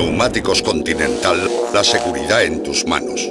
Neumáticos Continental, la seguridad en tus manos.